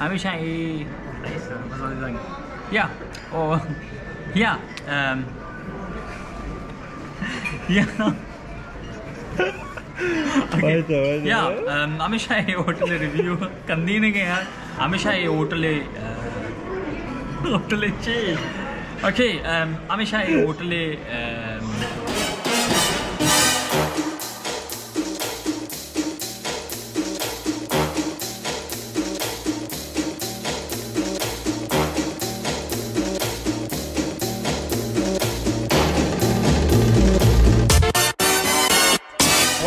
हमी ये या ओ या। um, um, हमेशा ये होटल रिव्यू कंदी नहीं गया हमेशा ये hotel uh, hotel okay um, हमेशा ये होटल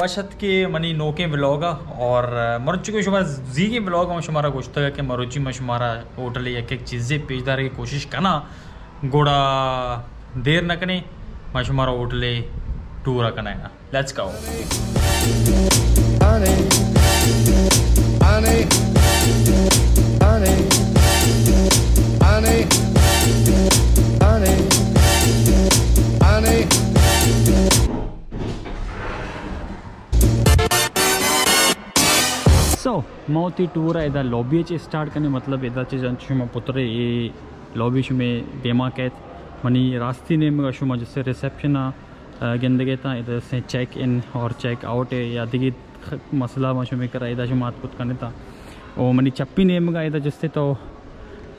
वाशत के मनी नोके ब्लॉग और मरुची को शुमार जी के ब्लॉग में शुमारा गोश्त था कि मरुची में शुमारा होटल एक एक चीज़ें पेशदार की कोशिश करना गोड़ा देर न करें मैं शुमारा होटल टूर करना है लेट्स गो honey, च स्टार्ट करने मतलब इधर च शुमा पुत्र ये लॉबी शुमे बेमा कैत मनी रास्ती ने में शुमा जैसे रिसेप्शन गंदगे था, इधर से चेक इन और चेक आउट है, या दिगी मसला में शुमे करा, इधर शुमा कुछ करने था। और मनी चप्पी नेम का इधर जैसे तो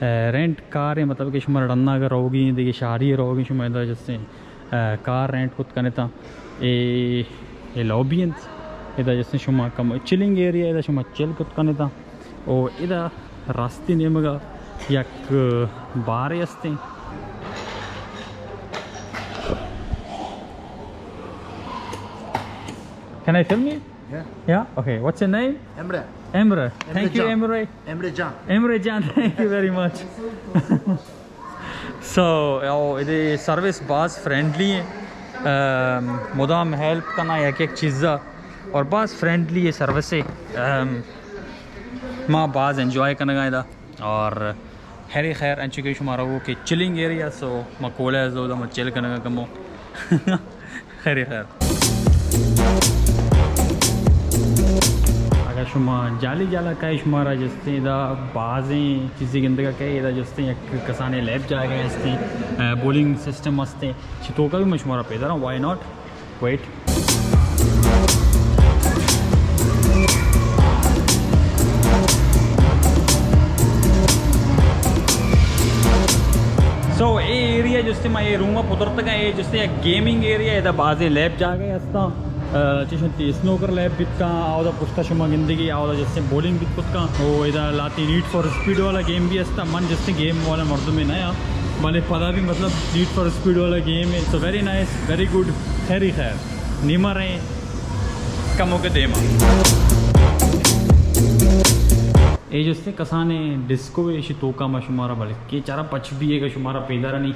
रेंट कार है मतलब कि शुमा रन्ना अगर रहोगी, देखिए शारी रहोगी शुमा इधर जैसे कार रेंट कुछ करने था। ये ये लॉबी है इधर जैसे शुमा कम चिलिंग एरिया इधर शुमा चिल कुत्काने था और इधर रास्ते नेमगा यक बारे असते Can I film you? Yeah. Yeah? Okay. What's your name? Emre, Emre. Emre Thank you, Can. Emre. Emre Can. Emre Jan, thank you very much. so, oh, service बास friendly है मुदाम हेल्प करना एक एक चीज़ और बास फ्रेंडली है service माँ बाज एंजॉय करने का इधर और हैरी खैर के शुमारा वो कि चिलिंग एरिया सो माँ कोला मैं चिल करने का कमो हैरी खैर अगर शुमा जाली जाला का शुमारा जस्ते बाजें, किसी गिंद का कहे जस्ते कसाने लैब जाएगा जस्ते बोलिंग सिस्टम मस्ते चितो का भी मैं शुमारा पैदा रहा हूँ वाई नॉट वेट एरिया जिससे मैं रूम पुतरत का ये जिससे गेमिंग एरिया इधर बाजे लैब जागे हस्ता ची स्नोकर लैब बिtka आवदा पुस्ता शुमा गिंदगी आवदा जिससे बॉलिंग बित कुत्का वो इधर लाती नीड फॉर स्पीड वाला गेम भी हस्ता मन जिससे गेम वाला मर्द में नया मैंने पता भी मतलब नीट फॉर स्पीड वाला गेम है so very nice very good खैरी खैर, नीमा रहे, कमो के देमा ये तोका में शुमारा भले के चारा पच भी है शुमारा पैदा नहीं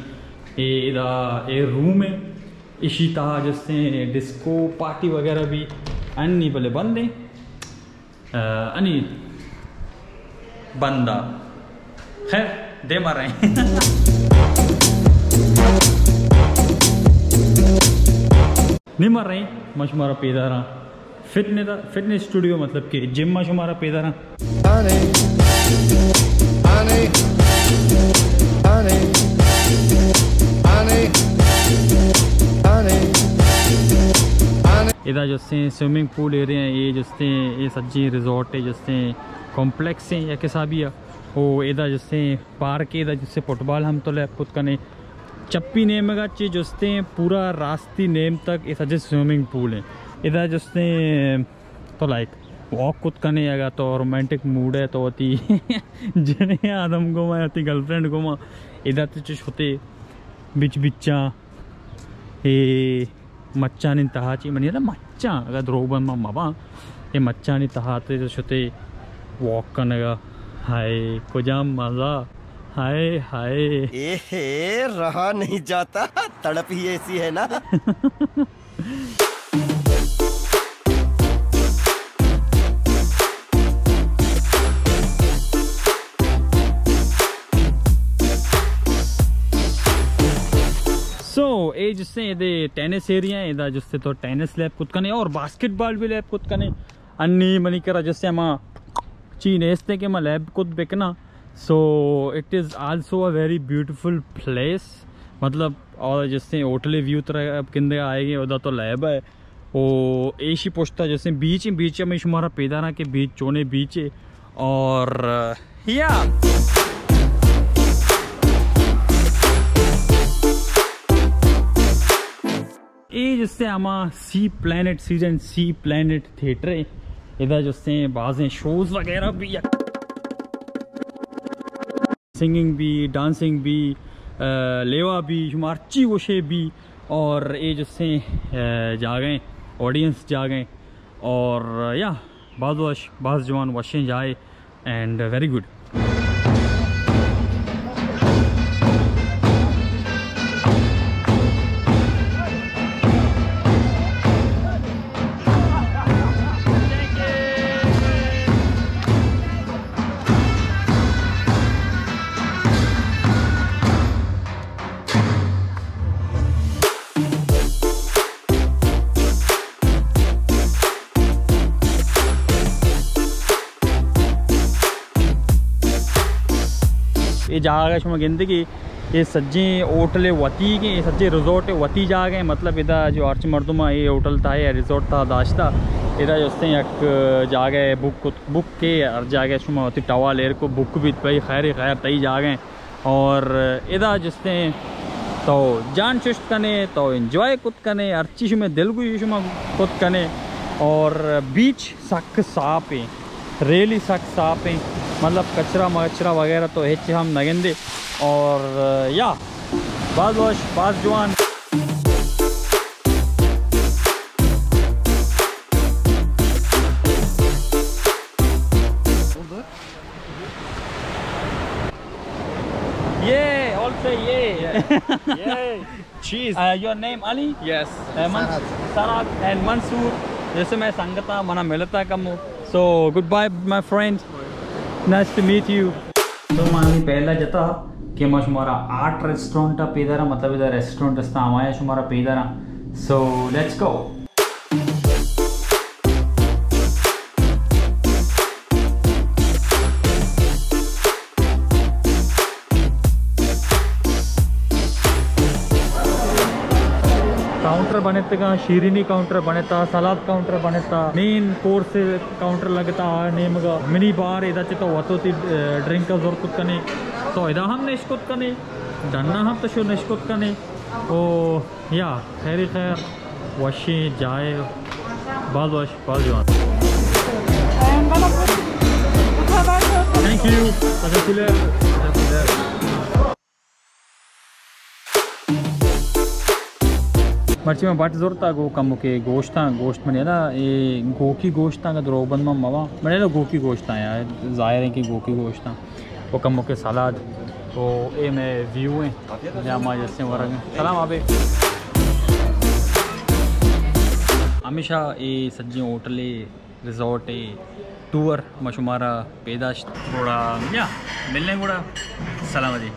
ये इदा ये रूम है इसी तरह जिससे डिस्को पार्टी वगैरह भी अन्नी भले बंद है अनि बंदा खैर दे मार रहे नहीं मर रहे मशमारा पैदा फिटनेस फिटनेस स्टूडियो मतलब कि जिम में शुमारा पैदा रहा इधर जैसे स्विमिंग पूल एरिया है, ये जैसे ये सज्जी रिजॉर्ट है जैसे कॉम्प्लेक्स है, या कैसा भी है, वो इधर जैसे पार्क है, इधर जैसे फुटबॉल हम तो लैप खुद कने चप्पी नेम का चीज़ जैसे पूरा रास्ती नेम तक ये सज्जे स्विमिंग पूल है। इधर जैसे तो लाइक वॉक कुछ करने आएगा तो रोमांटिक मूड है तो होती जने आदम को मैं होती गर्लफ्रेंड को मैं इधर तो चीज़ होते बिच बिच्चा ए मच्छानी तहाची म्हणजे ना मच्छा अगर द्रोबन मा माबा ये मच्छानी तहाते जो छोटे वॉक करने का। हाय को जाम मज़ा हाय। हाय रहा नहीं जाता। तड़प ही ऐसी है ना। टेनिस लैब कुछ कने और बास्केटबॉल भी लैब कुछ कने अन्नी मनी करा जिससे हम चीन ऐसे के मैं लैब कुछ बेकना so it is also a very beautiful place मतलब और जैसे होटल व्यू तरह किंदे आएँगे, उधर तो लैब है। वो एशी पोस्टा जैसे बीच बीच में शुमारा पेदारा के बीच, चोने बीच और या ये जिससे आमा sea planet season sea planet theatre इधर बाजें शोज़ वगैरह भी सिंगिंग भी डांसिंग भी लेवा भी मार्ची वोशे भी और ये जिससे अ, जा गए ऑडियंस जा गए। और या बाज वश बाज जवान वशें जाए एंड वेरी गुड ये गिनते कि ये सज्जे होटल वती के सज्जे रिजोर्ट वती जा गए मतलब इधर जो अर्च मरदुमा ये होटल था या रिजोर्ट था दाश्ता इधर जो एक जागे बुक बुक के हर जागे शुमा होती टवा लेर को बुक भी भाई खैर खैर तई जा गए और इधर जिसने तो जान चुस्त कने तो एंजॉय कुत कने अर्ची शुमे दिल को शुमा कने और बीच सख साफ़ है रेली सख साफ़ है मतलब कचरा मचरा वगैरह तो हिच हम नगेंदे। और या बाज वश बाज जवान ये। Also ये! Cheese. uh, your name Ali? Yes. uh, Man- Sarad. And Mansoor. जैसे मैं संगता मना मिलता कम so goodbye my friend nice to meet you तो मानी पहला जता कि मैं शुमारा आर्ट रेस्टोरेंट पेदारा मतलब इधर रेस्टोरेंट अस्ता हमारा शुमारा पेदारा। सो लेट्स गो काउंटर बने का शीरिनी काउंटर बने था सलाद काउंटर बने था मेन कोर्स काउंटर लगता नेम का मिनी बार इधर चितो वतोती ड्रिंक का ज़रूरत कने। तो इधर हम निष्कुत कने डन्ना हम तो शो निष्कुत कने। ओ, या, खैर खैर, वशी जाए। बाल वश, बाल जवान. थैंक यू ये गो की गोश्त था दरो बंद में मवा, मैंने ना गो की गोश्त था यार, ज़ाहिर है कि गो की गोश्त वो कम के सलाद तो ये में व्यू है जामा जैसे वर्ग सलाम आबे हमेशा ये सज्जे होटल, रिजॉर्ट टूर, मशुमारा, पैदाश, थोड़ा, या, मिलने కూడా सलाम जी।